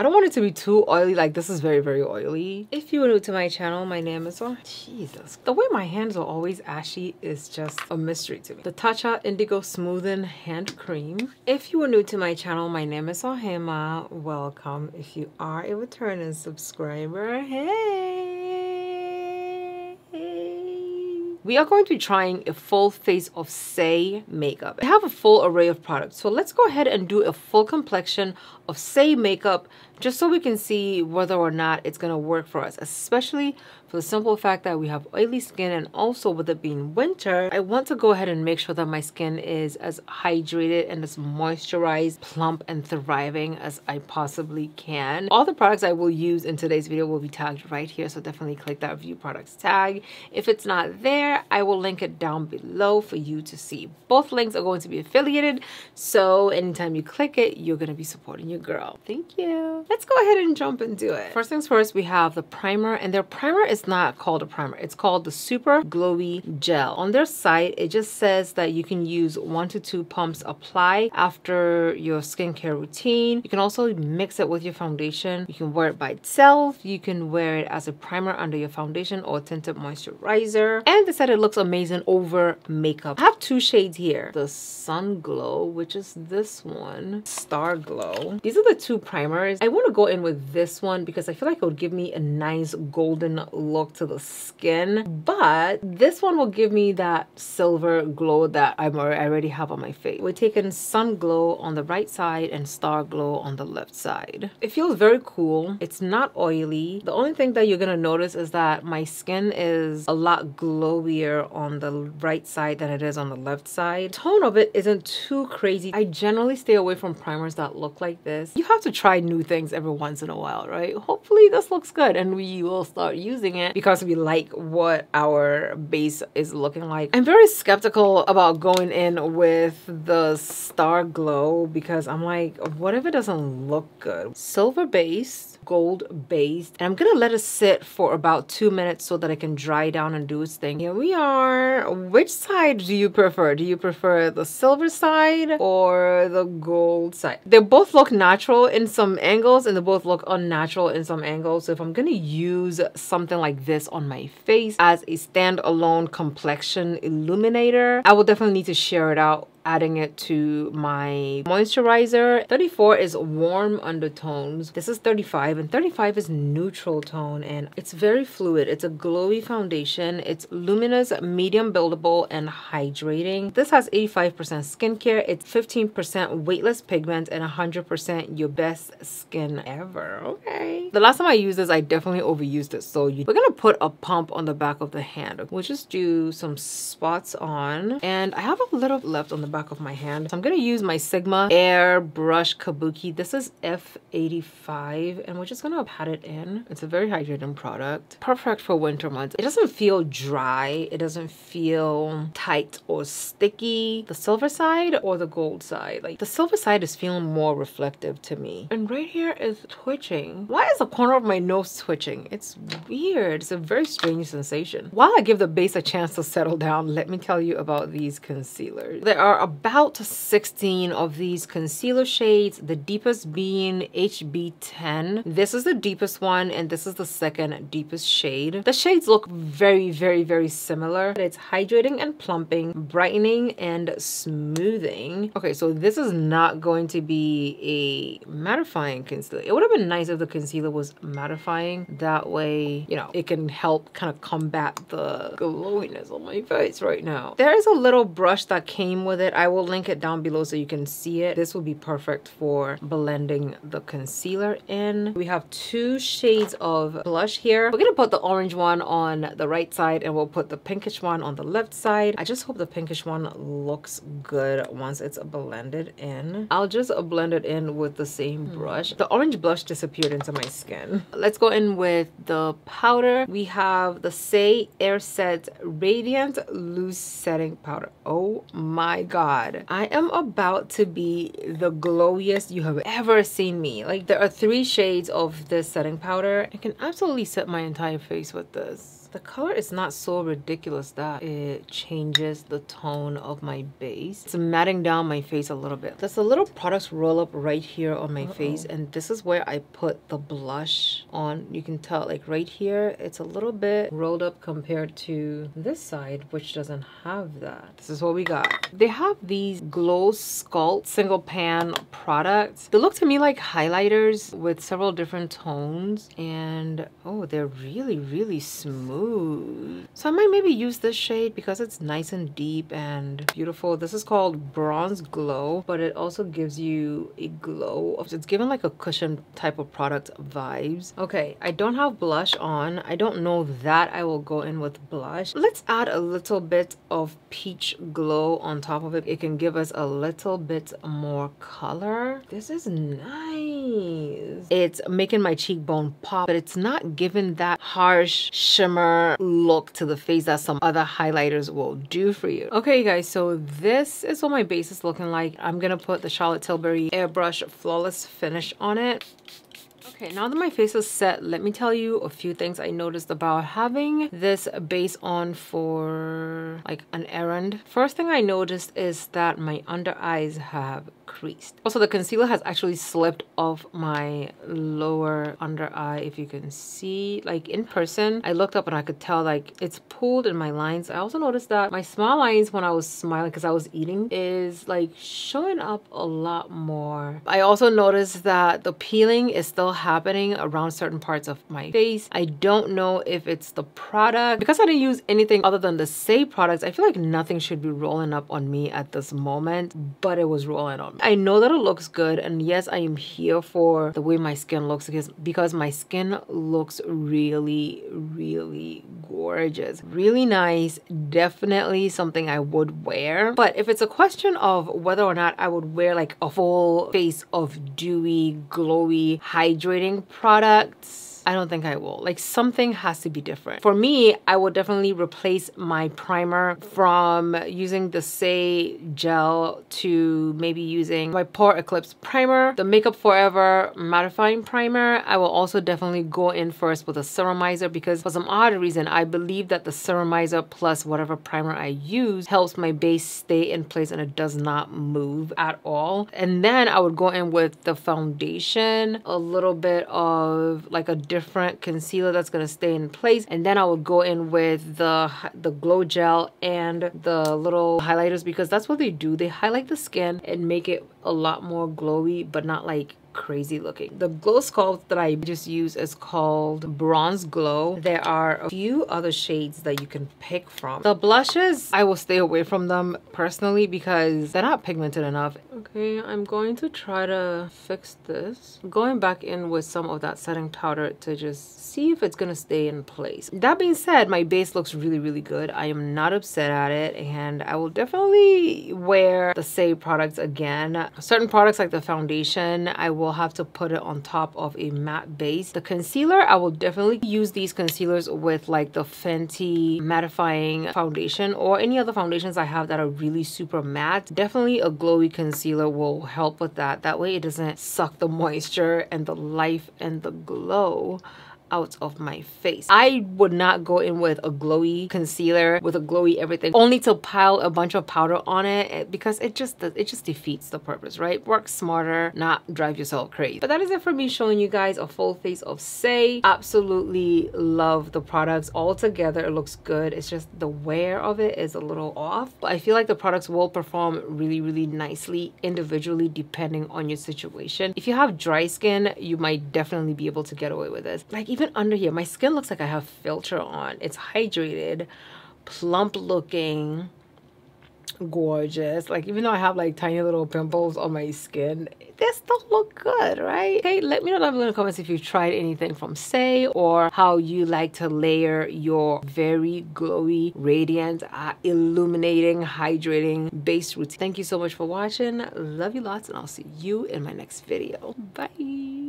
I don't want it to be too oily. Like this is very, very oily. If you are new to my channel, my name is, oh, Jesus. The way my hands are always ashy is just a mystery to me. The Tatcha Indigo Smoothing Hand Cream. If you are new to my channel, my name is Ohemaa. Welcome. If you are a returning subscriber, hey! we are going to be trying a full face of Saie makeup. I have a full array of products, so let's go ahead and do a full complexion of Saie makeup just so we can see whether or not it's going to work for us, especially for the simple fact that we have oily skin and also with it being winter, I want to go ahead and make sure that my skin is as hydrated and as moisturized, plump, and thriving as I possibly can. All the products I will use in today's video will be tagged right here, so definitely click that view products tag. If it's not there, I will link it down below for you to see. Both links are going to be affiliated, so anytime you click it, you're going to be supporting your girl. Thank you. Let's go ahead and jump and do it. First things first, we have the primer, and their primer is not called a primer. It's called the Super Glowy Gel. On their site, it just says that you can use one to two pumps apply after your skincare routine. You can also mix it with your foundation. You can wear it by itself. You can wear it as a primer under your foundation or tinted moisturizer. And they said it looks amazing over makeup. I have two shades here. The Sun Glow, which is this one. Star Glow. These are the two primers. I want to go in with this one because I feel like it would give me a nice golden look to the skin. But this one will give me that silver glow that I'm already, I already have on my face. We're taking Sun Glow on the right side and Star Glow on the left side. It feels very cool. It's not oily. The only thing that you're going to notice is that my skin is a lot glowier on the right side than it is on the left side. Tone of it isn't too crazy. I generally stay away from primers that look like this. You have to try new things every once in a while, right? Hopefully this looks good and we will start using it because we like what our base is looking like. I'm very skeptical about going in with the Star Glow because I'm like, what if it doesn't look good? Silver base, gold based, and I'm gonna let it sit for about two minutes so that it can dry down and do its thing. Here we are. Which side do you prefer? Do you prefer the silver side or the gold side? They both look natural in some angles and they both look unnatural in some angles. So if I'm gonna use something like this on my face as a standalone complexion illuminator, I will definitely need to share it out adding it to my moisturizer. 34 is warm undertones. This is 35 and 35 is neutral tone and it's very fluid. It's a glowy foundation. It's luminous, medium buildable and hydrating. This has 85% skincare. It's 15% weightless pigment and 100% your best skin ever. Okay. The last time I used this, I definitely overused it. So you, we're going to put a pump on the back of the hand. We'll just do some spots on and I have a little left on the back of my hand. So I'm to use my Sigma Air Brush Kabuki. This is F85 and we're just to pat it in. It's a very hydrating product. Perfect for winter months. It doesn't feel dry. It doesn't feel tight or sticky. The silver side or the gold side. Like the silver side is feeling more reflective to me. And right here is twitching. Why is the corner of my nose twitching? It's weird. It's a very strange sensation. While I give the base a chance to settle down, let me tell you about these concealers. There are about 16 of these concealer shades, the deepest being HB10. This is the deepest one and this is the second deepest shade. The shades look very, very, very similar. It's hydrating and plumping, brightening and smoothing. Okay, so this is not going to be a mattifying concealer. It would have been nice if the concealer was mattifying. That way, you know, it can help kind of combat the glowiness on my face right now. There is a little brush that came with it. I will link it down below so you can see it. This will be perfect for blending the concealer in. We have two shades of blush here. We're gonna put the orange one on the right side and we'll put the pinkish one on the left side. I just hope the pinkish one looks good once it's blended in. I'll just blend it in with the same hmm. brush. The orange blush disappeared into my skin. Let's go in with the powder. We have the Saie Air Set Radiant Loose Setting Powder. Oh my god. I am about to be the glowiest you have ever seen me. Like there are three shades of this setting powder. I can absolutely set my entire face with this. The color is not so ridiculous that it changes the tone of my base. It's matting down my face a little bit. There's a little products roll up right here on my uh -oh. face and this is where I put the blush on. You can tell like right here, it's a little bit rolled up compared to this side, which doesn't have that. This is what we got. They have these Glow Sculpt single pan products. They look to me like highlighters with several different tones and oh, they're really, really smooth. So I might maybe use this shade because it's nice and deep and beautiful. This is called Bronze Glow, but it also gives you a glow. It's given like a cushion type of product vibes. Okay, I don't have blush on. I don't know that I will go in with blush. Let's add a little bit of peach glow on top of it. It can give us a little bit more color. This is nice. It's making my cheekbone pop, but it's not giving that harsh shimmer look to the face that some other highlighters will do for you. Okay, guys, so this is what my base is looking like. I'm gonna put the Charlotte Tilbury Airbrush Flawless Finish on it. Okay, now that my face is set, let me tell you a few things I noticed about having this base on for like an errand. First thing I noticed is that my under eyes have creased. Also, the concealer has actually slipped off my lower under eye, if you can see. Like in person, I looked up and I could tell like it's pulled in my lines. I also noticed that my smile lines when I was smiling because I was eating is like showing up a lot more. I also noticed that the peeling is still happening around certain parts of my face. I don't know if it's the product. Because I didn't use anything other than the Saie products, I feel like nothing should be rolling up on me at this moment, but it was rolling on me. I know that it looks good and yes, I am here for the way my skin looks because, because my skin looks really, really gorgeous. Really nice. Definitely something I would wear. But if it's a question of whether or not I would wear like a full face of dewy, glowy, hydrating products, I don't think I will. Like something has to be different. For me, I will definitely replace my primer from using the Saie gel to maybe using my Pore Eclipse primer, the Makeup Forever mattifying primer. I will also definitely go in first with a serumizer because for some odd reason, I believe that the serumizer plus whatever primer I use helps my base stay in place and it does not move at all. And then I would go in with the foundation, a little bit of like a different concealer that's to stay in place. And then I will go in with the, the glow gel and the little highlighters because that's what they do. They highlight the skin and make it a lot more glowy, but not like crazy looking. The glow sculpt that I just use is called Bronze Glow. There are a few other shades that you can pick from. The blushes, I will stay away from them personally because they're not pigmented enough. Okay, I'm going to try to fix this. Going back in with some of that setting powder to just see if it's gonna stay in place. That being said, my base looks really, really good. I am not upset at it and I will definitely wear the same products again. Certain products like the foundation, I will have to put it on top of a matte base. The concealer, I will definitely use these concealers with like the Fenty mattifying foundation or any other foundations I have that are really super matte. Definitely a glowy concealer will help with that. That way it doesn't suck the moisture and the life and the glow out of my face. I would not go in with a glowy concealer with a glowy everything only to pile a bunch of powder on it eh, because it just it just defeats the purpose, right? Work smarter, not drive yourself crazy. But that is it for me showing you guys a full face of Saie. Absolutely love the products all together. It looks good. It's just the wear of it is a little off. But I feel like the products will perform really, really nicely individually depending on your situation. If you have dry skin, you might definitely be able to get away with this. Like even even under here, my skin looks like I have filter on. It's hydrated, plump looking, gorgeous. Like even though I have like tiny little pimples on my skin, they still look good, right? Okay, let me know down below in the comments if you've tried anything from Saie or how you like to layer your very glowy, radiant, uh, illuminating, hydrating base routine. Thank you so much for watching. Love you lots and I'll see you in my next video. Bye.